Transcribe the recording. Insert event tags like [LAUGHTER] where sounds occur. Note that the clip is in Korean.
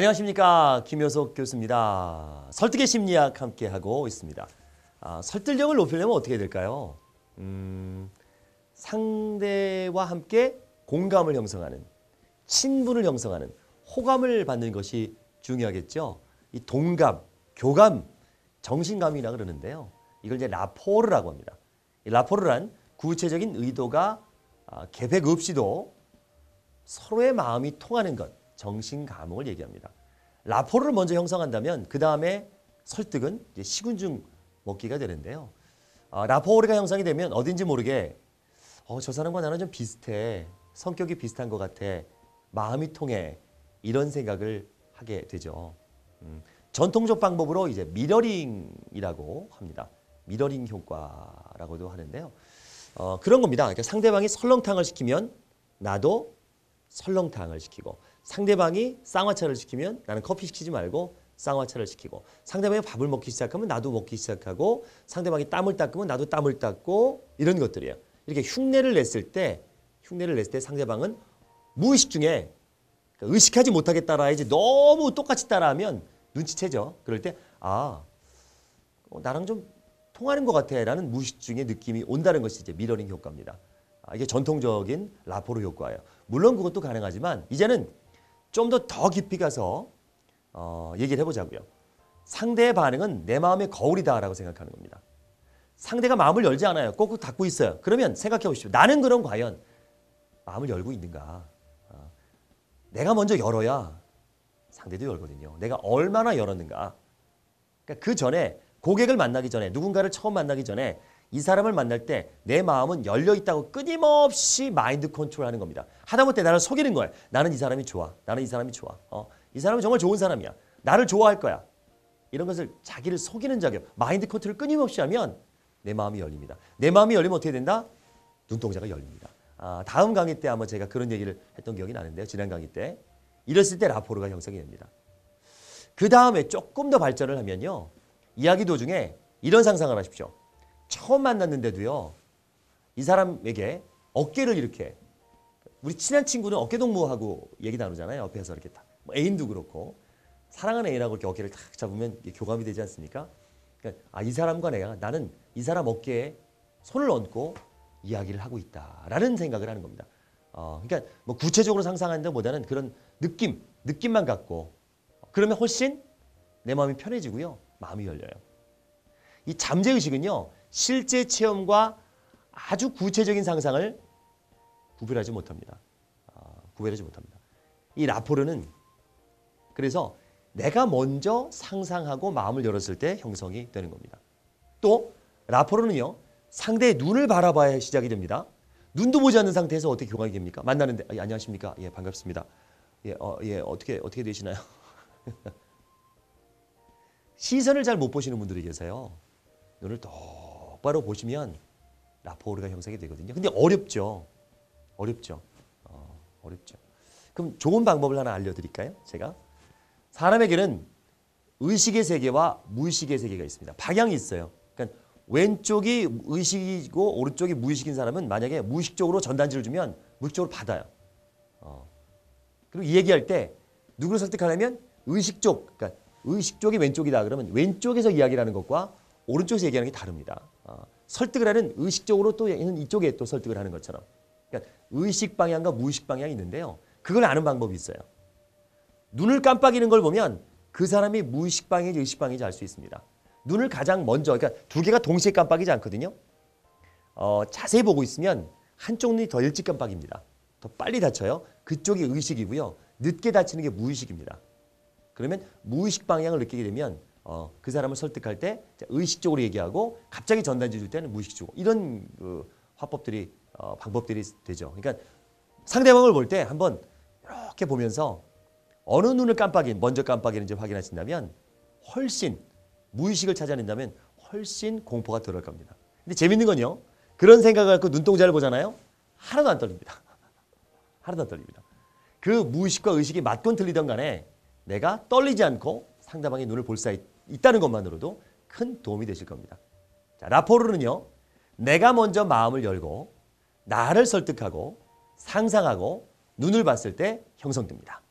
안녕하십니까 김효석 교수입니다. 설득의 심리학 함께 하고 있습니다. 아, 설득력을 높이려면 어떻게 될까요? 음, 상대와 함께 공감을 형성하는 친분을 형성하는 호감을 받는 것이 중요하겠죠. 이 동감, 교감, 정신감이라 그러는데요. 이걸 이제 라포르라고 합니다. 이 라포르란 구체적인 의도가 아, 계획 없이도 서로의 마음이 통하는 것, 정신 감응을 얘기합니다. 라포르를 먼저 형성한다면 그 다음에 설득은 식은 죽 먹기가 되는데요. 아, 라포르가 형성이 되면 어딘지 모르게 어, 저 사람과 나는 좀 비슷해, 성격이 비슷한 것 같아, 마음이 통해 이런 생각을 하게 되죠. 음, 전통적 방법으로 이제 mirroring이라고 합니다. 미러링 효과라고도 하는데요. 어, 그런 겁니다. 그러니까 상대방이 설렁탕을 시키면 나도 설렁탕을 시키고 상대방이 쌍화차를 시키면 나는 커피 시키지 말고 쌍화차를 시키고 상대방이 밥을 먹기 시작하면 나도 먹기 시작하고 상대방이 땀을 닦으면 나도 땀을 닦고 이런 것들이에요. 이렇게 흉내를 냈을 때 흉내를 냈을 때 상대방은 무의식 중에 그러니까 의식하지 못하게 따라야지 너무 똑같이 따라하면 눈치채죠. 그럴 때 아, 어, 나랑 좀 통하는 것 같아 라는 무의식 중에 느낌이 온다는 것이 이제 미러링 효과입니다. 아, 이게 전통적인 라포르 효과예요. 물론 그것도 가능하지만 이제는 좀 더 더 깊이 가서 어, 얘기를 해보자고요. 상대의 반응은 내 마음의 거울이다라고 생각하는 겁니다. 상대가 마음을 열지 않아요. 꼭 닫고 있어요. 그러면 생각해 보십시오. 나는 그럼 과연 마음을 열고 있는가? 어, 내가 먼저 열어야 상대도 열거든요. 내가 얼마나 열었는가? 그러니까 그 전에 고객을 만나기 전에 누군가를 처음 만나기 전에 이 사람을 만날 때 내 마음은 열려 있다고 끊임없이 마인드 컨트롤하는 겁니다. 하다못해 나를 속이는 거예요. 나는 이 사람이 좋아. 나는 이 사람이 좋아. 어, 이 사람은 정말 좋은 사람이야. 나를 좋아할 거야. 이런 것을 자기를 속이는 작업, 마인드 컨트롤 끊임없이 하면 내 마음이 열립니다. 내 마음이 열리면 어떻게 된다? 눈동자가 열립니다. 아, 다음 강의 때 아마 제가 그런 얘기를 했던 기억이 나는데요. 지난 강의 때. 이랬을 때 라포르가 형성이 됩니다. 그 다음에 조금 더 발전을 하면요. 이야기 도중에 이런 상상을 하십시오. 처음 만났는데도요. 이 사람에게 어깨를 이렇게 우리 친한 친구는 어깨 동무하고 얘기 나누잖아요. 옆에서 이렇게 딱. 뭐 애인도 그렇고 사랑하는 애인하고 이렇게 어깨를 탁 잡으면 교감이 되지 않습니까? 그러니까 아, 이 사람과 내가 나는 이 사람 어깨에 손을 얹고 이야기를 하고 있다라는 생각을 하는 겁니다. 어, 그러니까 뭐 구체적으로 상상하는 것보다는 그런 느낌, 느낌만 갖고 그러면 훨씬 내 마음이 편해지고요. 마음이 열려요. 이 잠재 의식은요. 실제 체험과 아주 구체적인 상상을 구별하지 못합니다. 아, 구별하지 못합니다. 이 라포르는 그래서 내가 먼저 상상하고 마음을 열었을 때 형성이 되는 겁니다. 또 라포르는요. 상대의 눈을 바라봐야 시작이 됩니다. 눈도 보지 않는 상태에서 어떻게 교감이 됩니까? 만나는데 아, 예, 안녕하십니까? 예, 반갑습니다. 예, 어, 예, 어떻게 어떻게 되시나요? [LAUGHS] 시선을 잘 못 보시는 분들이 계세요. 눈을 똑 바로 보시면 라포르가 형성이 되거든요. 근데 어렵죠. 어렵죠. 어, 어렵죠. 그럼 좋은 방법을 하나 알려드릴까요? 제가 사람에게는 의식의 세계와 무의식의 세계가 있습니다. 방향이 있어요. 그러니까 왼쪽이 의식이고 오른쪽이 무의식인 사람은 만약에 무의식적으로 전단지를 주면 무의식적으로 받아요. 어. 그리고 이 얘기할 때 누구를 설득하려면 의식 쪽, 그러니까 의식 쪽이 왼쪽이다 그러면 왼쪽에서 이야기를 하는 것과 오른쪽에서 얘기하는 게 다릅니다. 어. 설득을 하는 의식적으로 또 이쪽에 또 설득을 하는 것처럼. 그러니까 의식 방향과 무의식 방향이 있는데요. 그걸 아는 방법이 있어요. 눈을 깜빡이는 걸 보면 그 사람이 무의식 방향인지 의식 방향인지 알 수 있습니다. 눈을 가장 먼저, 그러니까 두 개가 동시에 깜빡이지 않거든요. 어, 자세히 보고 있으면 한쪽 눈이 더 일찍 깜빡입니다. 더 빨리 닫혀요. 그쪽이 의식이고요. 늦게 닫히는 게 무의식입니다. 그러면 무의식 방향을 느끼게 되면 어, 그 사람을 설득할 때 의식적으로 얘기하고 갑자기 전단지 줄 때는 무의식적으로 이런 그 화법들이 어, 방법들이 되죠. 그러니까 상대방을 볼 때 한번 이렇게 보면서 어느 눈을 깜빡이 먼저 깜빡이는지 확인하신다면 훨씬 무의식을 찾아낸다면 훨씬 공포가 덜할 겁니다. 근데 재밌는 건요. 그런 생각을 갖고 눈동자를 보잖아요. 하나도 안 떨립니다. [LAUGHS] 하나도 안 떨립니다. 그 무의식과 의식이 맞건 틀리던 간에 내가 떨리지 않고 상대방의 눈을 볼수 있다는 것만으로도 큰 도움이 되실 겁니다. 자, 라포르는요. 내가 먼저 마음을 열고 나를 설득하고 상상하고 눈을 봤을 때 형성됩니다.